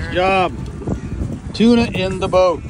Nice job. Tuna in the boat.